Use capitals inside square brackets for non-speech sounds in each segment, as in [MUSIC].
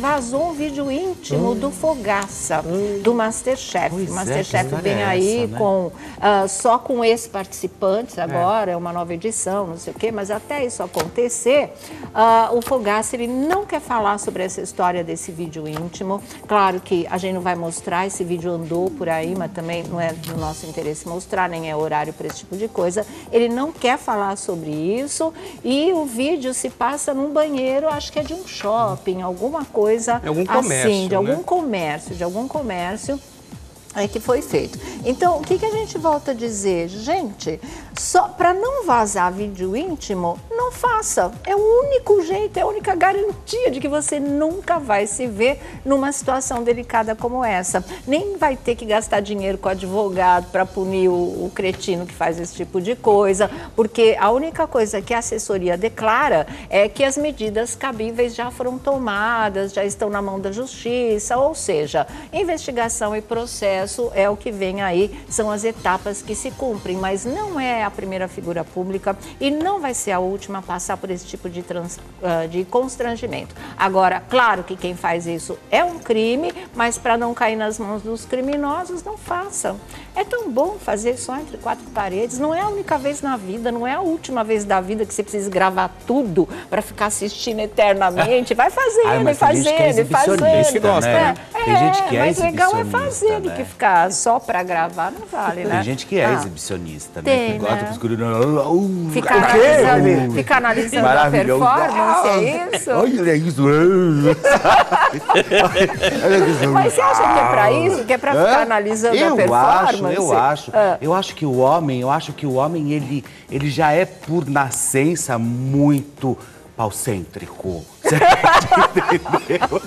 vazou um vídeo íntimo do Fogaça, do Masterchef. Pois é, Masterchef que vem é aí essa, né? com ah, só com ex-participantes agora, é uma nova edição, não sei o quê, mas até isso acontecer, ah, o Fogaça ele não quer falar sobre essa história desse vídeo íntimo. Claro que a gente não vai mostrar, esse vídeo andou por aí, mas também não é do nosso interesse mostrar, nem é horário para esse tipo de coisa. Ele não quer falar sobre isso e o vídeo se passa num banheiro, acho que é de um shopping, alguma coisa É algum comércio, assim, de algum né? comércio, de algum comércio é que foi feito. Então, o que, que a gente volta a dizer? Gente, só para não vazar vídeo íntimo, não faça. É o único jeito, é a única garantia de que você nunca vai se ver numa situação delicada como essa. Nem vai ter que gastar dinheiro com advogado para punir o, o cretino que faz esse tipo de coisa, porque a única coisa que a assessoria declara é que as medidas cabíveis já foram tomadas, já estão na mão da justiça, ou seja, investigação e processo é o que vem aí, são as etapas que se cumprem, mas não é a primeira figura pública e não vai ser a última a passar por esse tipo de, trans, ah, de constrangimento. Agora, claro que quem faz isso é um crime, mas para não cair nas mãos dos criminosos, não façam. É tão bom fazer só entre quatro paredes, não é a única vez na vida, não é a última vez da vida que você precisa gravar tudo para ficar assistindo eternamente. Vai fazendo, Ai, é fazendo, fazendo. né? É, Tem gente que é mas legal é fazer do né? que ficar só para gravar, não vale, né? Tem gente que é Ah. exibicionista, né? Tem, que gosta né? gurinos. Uh, quê? analisando, ficar analisando a performance, é isso? Olha isso. Mas você acha que é pra isso? Que é pra ficar analisando eu a performance? Acho, eu acho. Ah. Eu acho que o homem, eu acho que o homem, ele, ele já é por nascença muito palcêntrico. Você [LAUGHS] entendeu?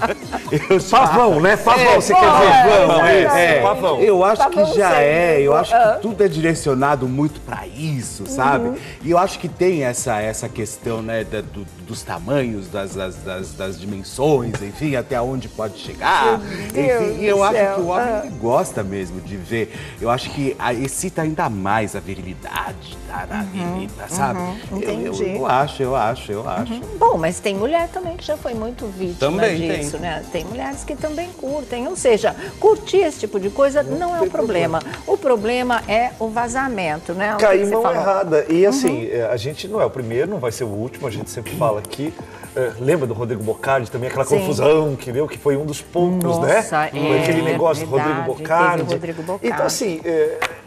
Eu já- Pavão, né? Pavão, você quer é, ver? Pavão, é, isso. é. Pavão. Eu acho que Pavão já sempre. é, eu acho Ah. que tudo é direcionado muito para isso, sabe? Uhum. E eu acho que tem essa, essa questão, né, da- do- dos tamanhos, das, das, das, das dimensões, enfim, até onde pode chegar. Enfim, e eu acho céu. que o homem Ah. gosta mesmo de ver. Eu acho que a- excita ainda mais a virilidade da, menina, sabe? Eu- Eu, Uhum. entendi. eu acho, eu acho, eu acho. Bom, mas tem mulher também que já foi muito vítima Também disso, tem. né? Tem mulheres que também curtem. Ou seja, curtir esse tipo de coisa não, é o problema. O problema é o vazamento, né? Cair mão falou? errada. E assim, é, a gente não é o primeiro, não vai ser o último, a gente sempre fala aqui. É, lembra do Rodrigo Bocardi também, aquela Sim. confusão que deu, que foi um dos poucos, né? Nossa, Com é, aquele negócio do verdade, Rodrigo Bocardi. Rodrigo Bocardi. Então, assim,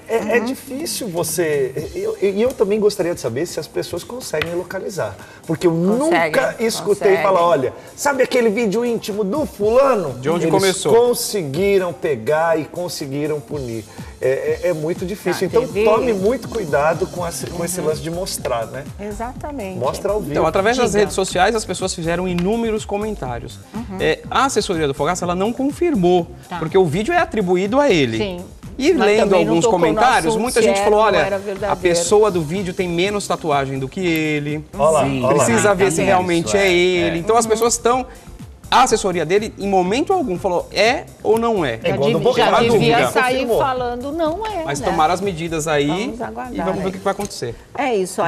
é, é- é difícil você. E eu, eu também gostaria de saber se as pessoas conseguem localizar. Porque eu Conseguem, nunca escutei conseguem. falar: olha, sabe aquele vídeo íntimo do fulano? De onde Eles começou. conseguiram pegar e conseguiram punir. É, é- é muito difícil. Ah, então teve- tome muito cuidado com esse, com esse lance de mostrar, né? Exatamente. Mostra ao vivo. Então, através das Diga. redes sociais, as pessoas fizeram inúmeros comentários. Uhum. É, a assessoria do Fogaça, ela não confirmou, Tá. porque o vídeo é atribuído a ele. Sim. E Mas lendo alguns comentários, assunto muita gente falou, ou olha, a verdadeiro." pessoa do vídeo tem menos tatuagem do que ele. Olha lá, Sim. olha lá. Precisa ver se realmente isso é, é, ele. é. Então as pessoas estão... A assessoria dele, em momento algum, falou é ou não é. É Já, igual do já devia sair confirmou. falando, não é. Mas né? tomaram as medidas aí Vamos aguardar e vamos ver aí. o que vai acontecer. É isso, ó.